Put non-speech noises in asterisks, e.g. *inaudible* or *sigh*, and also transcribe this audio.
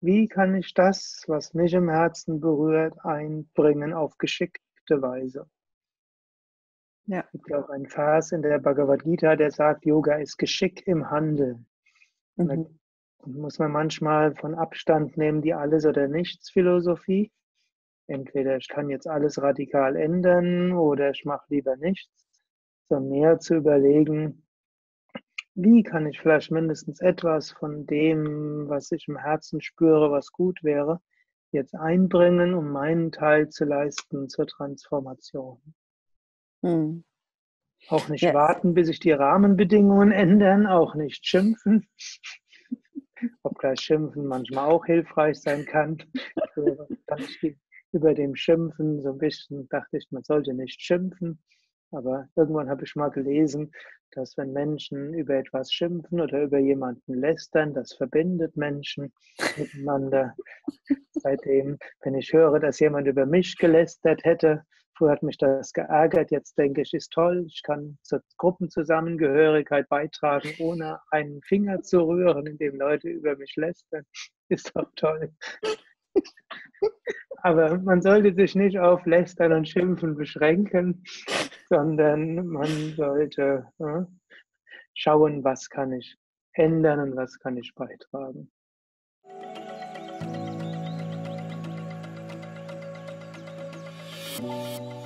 Wie kann ich das, was mich im Herzen berührt, einbringen auf geschickte Weise? Ja. Es gibt ja auch einen Vers in der Bhagavad Gita, der sagt, Yoga ist Geschick im Handeln. Mhm. Da muss man manchmal von Abstand nehmen, die Alles- oder Nichts-Philosophie. Entweder ich kann jetzt alles radikal ändern oder ich mache lieber nichts, sondern mehr zu überlegen, wie kann ich vielleicht mindestens etwas von dem, was ich im Herzen spüre, was gut wäre, jetzt einbringen, um meinen Teil zu leisten zur Transformation. Hm. Auch nicht yes. warten, bis sich die Rahmenbedingungen ändern, auch nicht schimpfen. *laughs* Obgleich Schimpfen manchmal auch hilfreich sein kann. über dem Schimpfen so ein bisschen dachte ich, man sollte nicht schimpfen. Aber irgendwann habe ich mal gelesen, dass wenn Menschen über etwas schimpfen oder über jemanden lästern, das verbindet Menschen miteinander. Seitdem, wenn ich höre, dass jemand über mich gelästert hätte, früher hat mich das geärgert, jetzt denke ich, ist toll, ich kann zur Gruppenzusammengehörigkeit beitragen, ohne einen Finger zu rühren, indem Leute über mich lästern. *laughs* Ist doch toll. Aber man sollte sich nicht auf Lästern und Schimpfen beschränken, sondern man sollte ja, schauen, was kann ich ändern und was kann ich beitragen. Thank